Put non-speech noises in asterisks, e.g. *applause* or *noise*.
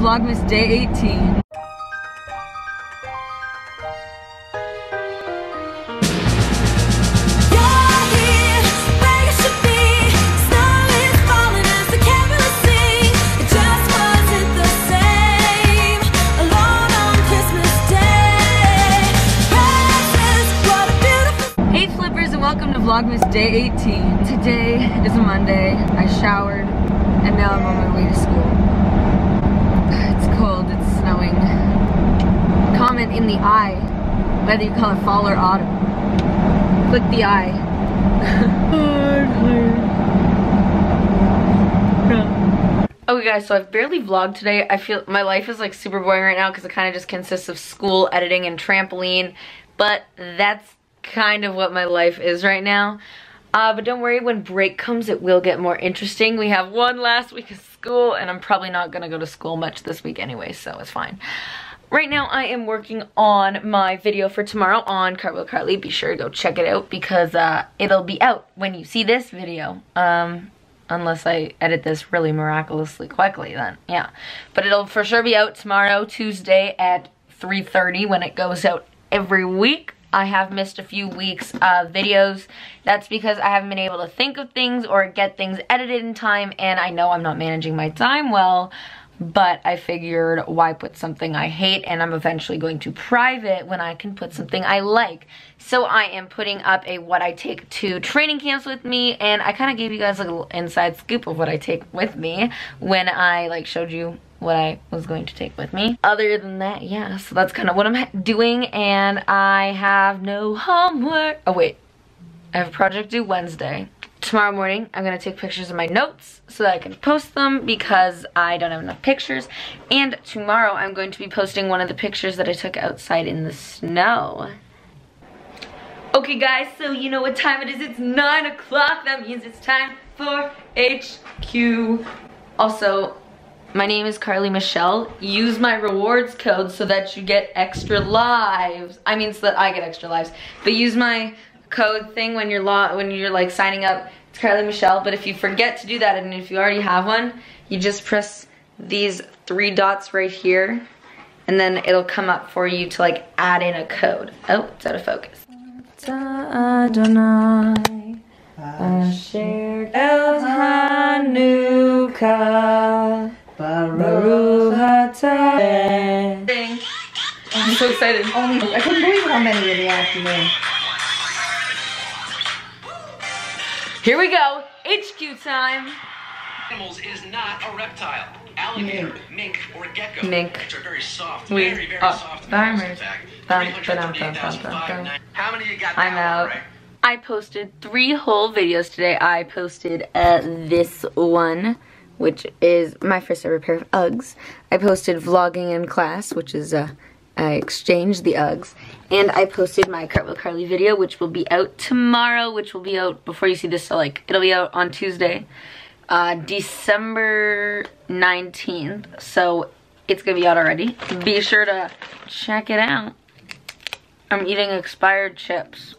Vlogmas Day 18. Hey flippers and welcome to Vlogmas Day 18. Today is a Monday. I showered and now I'm on my way to school. Cold, it's snowing. Comment in the eye whether you call it fall or autumn. Click the eye. *laughs* Okay guys, so I've barely vlogged today. I feel my life is like super boring right now because it kind of just consists of school, editing, and trampoline. But that's kind of what my life is right now. Uh, but don't worry, when break comes, it will get more interesting. We have one last week of school, and I'm probably not gonna go to school much this week anyway, so it's fine. Right now, I am working on my video for tomorrow on Cartwheel Carly. Be sure to go check it out because uh, it'll be out when you see this video. Um, unless I edit this really miraculously quickly then, yeah. But it'll for sure be out tomorrow, Tuesday at 3.30 when it goes out every week. I have missed a few weeks of videos. That's because I haven't been able to think of things or get things edited in time and I know I'm not managing my time well but I figured why put something I hate and I'm eventually going to private when I can put something I like. So I am putting up a what I take to training camps with me and I kind of gave you guys a little inside scoop of what I take with me when I like showed you what I was going to take with me. Other than that, yeah, so that's kind of what I'm doing and I have no homework. Oh wait, I have a project due Wednesday. Tomorrow morning I'm gonna take pictures of my notes so that I can post them because I don't have enough pictures. And tomorrow I'm going to be posting one of the pictures that I took outside in the snow. Okay guys so you know what time it is. It's nine o'clock. That means it's time for HQ also my name is Carly Michelle. Use my rewards code so that you get extra lives. I mean, so that I get extra lives. But use my code thing when you're when you're like signing up. It's Carly Michelle, but if you forget to do that and if you already have one, you just press these three dots right here and then it'll come up for you to like add in a code. Oh, it's out of focus. Adonai, Baruch Atah. I'm so excited. Only, I couldn't believe how many in the afternoon. Here we go. HQ time. Animals is not a reptile. Alligator, mink, or gecko. Mink. Which are very soft, We very, very are soft. How many you got I'm out. right? I posted three whole videos today. I posted uh, this one, which is my first ever pair of Uggs. I posted vlogging in class, which is uh, I exchanged the Uggs. And I posted my Cartwheel Carly video, which will be out tomorrow, which will be out before you see this, so like, it'll be out on Tuesday, uh, December 19th. So it's gonna be out already. Be sure to check it out. I'm eating expired chips.